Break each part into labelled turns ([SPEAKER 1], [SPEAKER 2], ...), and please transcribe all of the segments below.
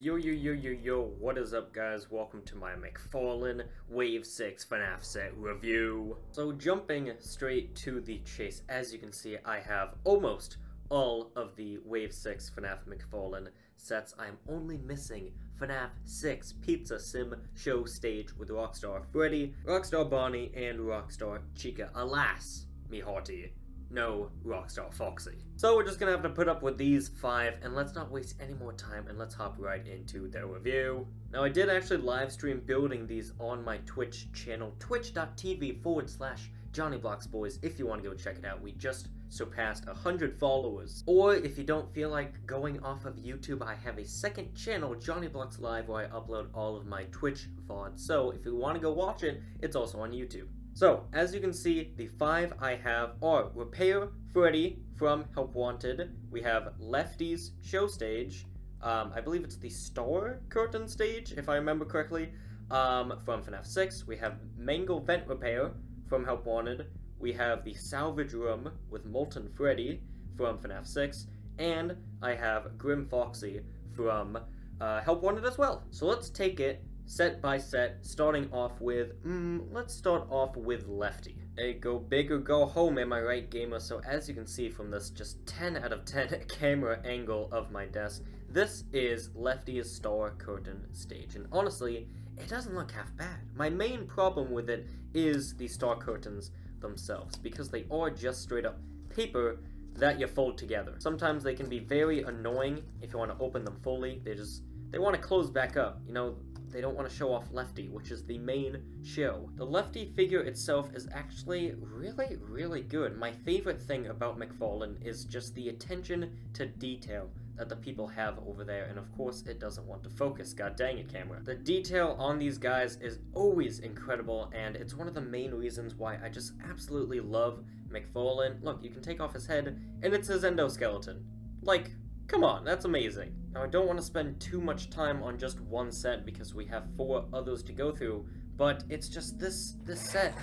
[SPEAKER 1] Yo yo yo yo yo, what is up guys? Welcome to my McFarlane Wave 6 FNAF set review. So jumping straight to the chase, as you can see I have almost all of the Wave 6 FNAF McFarlane sets. I'm only missing FNAF 6 Pizza Sim Show Stage with Rockstar Freddy, Rockstar Bonnie, and Rockstar Chica. Alas, me hearty no Rockstar Foxy. So we're just gonna have to put up with these five, and let's not waste any more time, and let's hop right into the review. Now I did actually live stream building these on my Twitch channel, twitch.tv forward slash JohnnyBloxBoys, if you want to go check it out. We just surpassed 100 followers. Or if you don't feel like going off of YouTube, I have a second channel, JonnyBlox Live, where I upload all of my Twitch VOD. So if you want to go watch it, it's also on YouTube. So, as you can see, the five I have are Repair Freddy from Help Wanted. We have Lefty's show stage. Um, I believe it's the Star Curtain stage, if I remember correctly, um, from FNAF 6. We have Mangle Vent Repair from Help Wanted. We have the Salvage Room with Molten Freddy from FNAF 6. And I have Grim Foxy from uh, Help Wanted as well. So let's take it set by set, starting off with, mm, let's start off with Lefty. A go big or go home, am I right, gamer? So as you can see from this just 10 out of 10 camera angle of my desk, this is Lefty's Star Curtain stage. And honestly, it doesn't look half bad. My main problem with it is the star curtains themselves, because they are just straight up paper that you fold together. Sometimes they can be very annoying if you want to open them fully. They just, they want to close back up. You know, they don't want to show off Lefty, which is the main show. The Lefty figure itself is actually really, really good. My favorite thing about McFarlane is just the attention to detail that the people have over there, and of course it doesn't want to focus, god dang it camera. The detail on these guys is always incredible, and it's one of the main reasons why I just absolutely love McFarlane. Look, you can take off his head, and it's his endoskeleton. Like, Come on, that's amazing. Now, I don't want to spend too much time on just one set because we have four others to go through, but it's just this, this set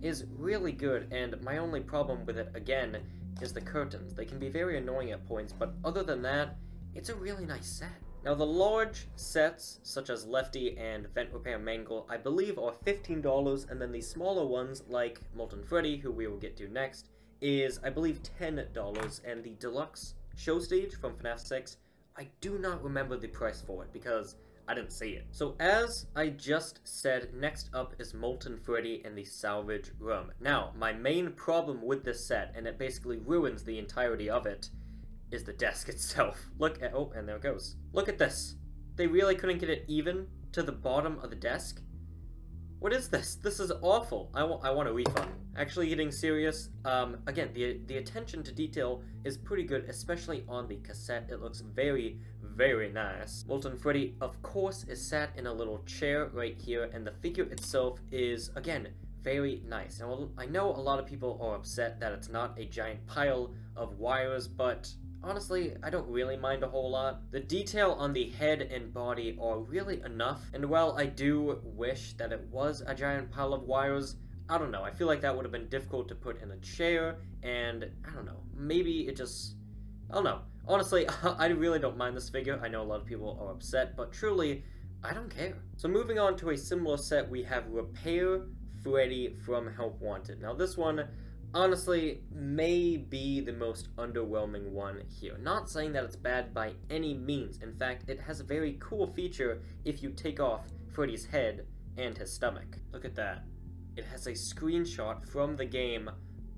[SPEAKER 1] is really good, and my only problem with it, again, is the curtains. They can be very annoying at points, but other than that, it's a really nice set. Now, the large sets, such as Lefty and Vent Repair Mangle, I believe are $15, and then the smaller ones, like Molten Freddy, who we will get to next, is, I believe, $10, and the deluxe show stage from FNAF 6, I do not remember the price for it because I didn't see it. So as I just said, next up is Molten Freddy in the Salvage Room. Now, my main problem with this set, and it basically ruins the entirety of it, is the desk itself. Look at- oh, and there it goes. Look at this. They really couldn't get it even to the bottom of the desk? What is this? This is awful. I, I want a refund. Actually getting serious, um, again, the, the attention to detail is pretty good, especially on the cassette. It looks very, very nice. Molten Freddy, of course, is sat in a little chair right here, and the figure itself is, again, very nice. Now, I know a lot of people are upset that it's not a giant pile of wires, but honestly, I don't really mind a whole lot. The detail on the head and body are really enough, and while I do wish that it was a giant pile of wires, I don't know, I feel like that would have been difficult to put in a chair, and I don't know, maybe it just, I don't know. Honestly, I really don't mind this figure, I know a lot of people are upset, but truly, I don't care. So moving on to a similar set, we have Repair Freddy from Help Wanted. Now this one, honestly may be the most underwhelming one here. Not saying that it's bad by any means. In fact, it has a very cool feature if you take off Freddy's head and his stomach. Look at that. It has a screenshot from the game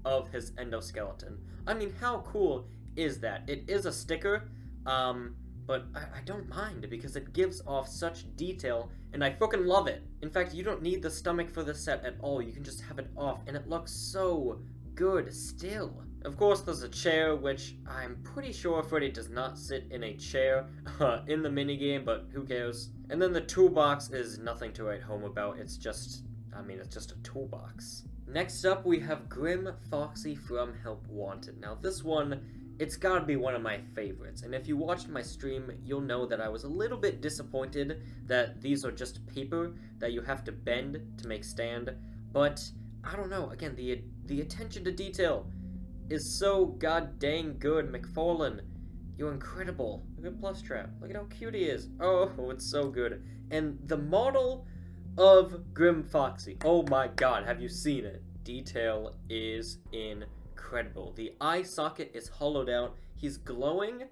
[SPEAKER 1] of his endoskeleton. I mean, how cool is that? It is a sticker, um, but I, I, don't mind because it gives off such detail and I fucking love it. In fact, you don't need the stomach for the set at all. You can just have it off and it looks so good still. Of course, there's a chair, which I'm pretty sure Freddy does not sit in a chair uh, in the minigame, but who cares? And then the toolbox is nothing to write home about, it's just, I mean, it's just a toolbox. Next up, we have Grim Foxy from Help Wanted. Now, this one, it's gotta be one of my favorites, and if you watched my stream, you'll know that I was a little bit disappointed that these are just paper that you have to bend to make stand, but I don't know, again, the the attention to detail is so god dang good, McFarlane. you're incredible. Look at Plushtrap. Look at how cute he is. Oh, it's so good. And the model of Grim Foxy. Oh my god, have you seen it? Detail is incredible. The eye socket is hollowed out. He's glowing.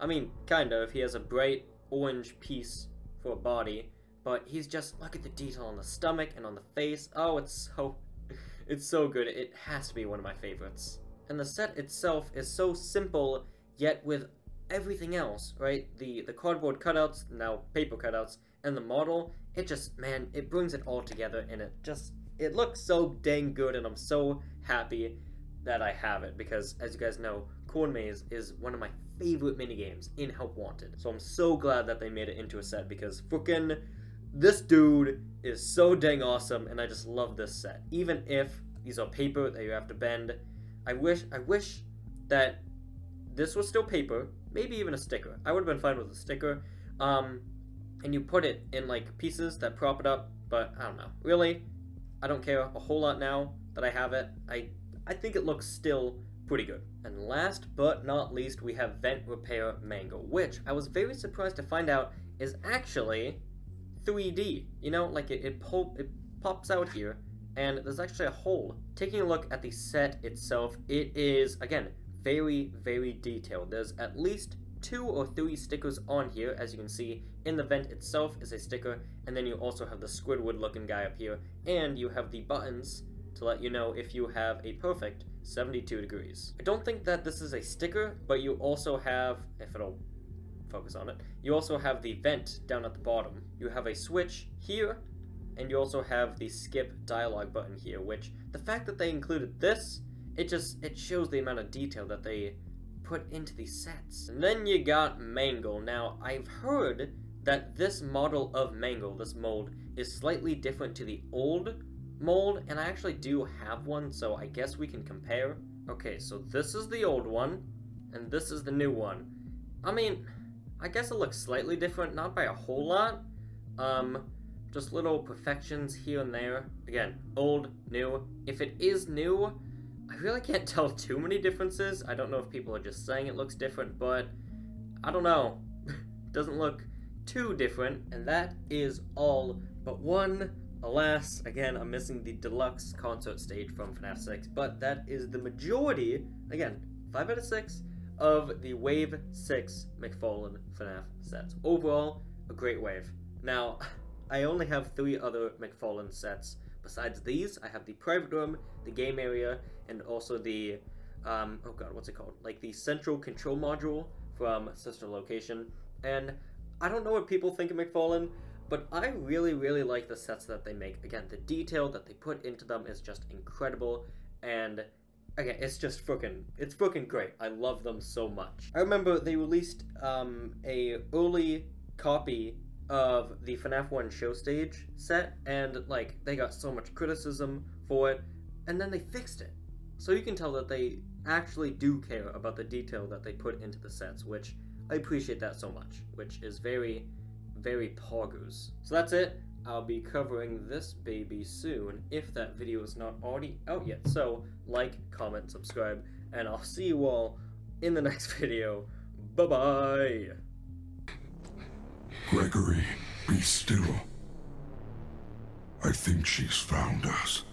[SPEAKER 1] I mean, kind of. He has a bright orange piece for a body. But he's just, look at the detail on the stomach and on the face. Oh, it's so, it's so good. It has to be one of my favorites. And the set itself is so simple, yet with everything else, right? The the cardboard cutouts, now paper cutouts, and the model, it just, man, it brings it all together and it just, it looks so dang good and I'm so happy that I have it because, as you guys know, Corn Maze is one of my favorite minigames in Help Wanted. So I'm so glad that they made it into a set because frickin' this dude is so dang awesome and I just love this set. Even if these are paper that you have to bend, I wish, I wish that this was still paper, maybe even a sticker. I would have been fine with a sticker. Um, and you put it in like pieces that prop it up, but I don't know. Really, I don't care a whole lot now that I have it. I I think it looks still pretty good. And last but not least, we have Vent Repair Mangle, which I was very surprised to find out is actually 3D. You know, like it, it, it pops out here, and there's actually a hole. Taking a look at the set itself, it is, again, very, very detailed. There's at least two or three stickers on here, as you can see. In the vent itself is a sticker, and then you also have the Squidward looking guy up here, and you have the buttons to let you know if you have a perfect 72 degrees. I don't think that this is a sticker, but you also have, if it'll focus on it, you also have the vent down at the bottom. You have a switch here, and you also have the skip dialogue button here, which the fact that they included this, it just, it shows the amount of detail that they put into these sets. And then you got Mangle. Now, I've heard that this model of Mangle, this mold, is slightly different to the old mold, and I actually do have one, so I guess we can compare. Okay, so this is the old one, and this is the new one. I mean, I guess it looks slightly different, not by a whole lot. Um, just little perfections here and there. Again, old, new. If it is new, I really can't tell too many differences. I don't know if people are just saying it looks different, but I don't know. Doesn't look too different, and that is all but one. Alas, again, I'm missing the deluxe concert stage from FNAF 6, but that is the majority, again, 5 out of 6, of the Wave 6 McFarlane FNAF sets. Overall, a great wave. Now, I only have three other McFarlane sets. Besides these, I have the private room, the game area, and also the, um, oh god, what's it called? Like the central control module from Sister Location. And I don't know what people think of McFarlane, but I really, really like the sets that they make. Again, the detail that they put into them is just incredible, and again, it's just freaking, it's freaking great. I love them so much. I remember they released um, a early copy of the FNAF 1 show stage set, and like they got so much criticism for it, and then they fixed it. So you can tell that they actually do care about the detail that they put into the sets, which I appreciate that so much, which is very, very poggers. So that's it. I'll be covering this baby soon, if that video is not already out yet. So, like, comment, subscribe, and I'll see you all in the next video. Bye-bye!
[SPEAKER 2] Gregory, be still. I think she's found us.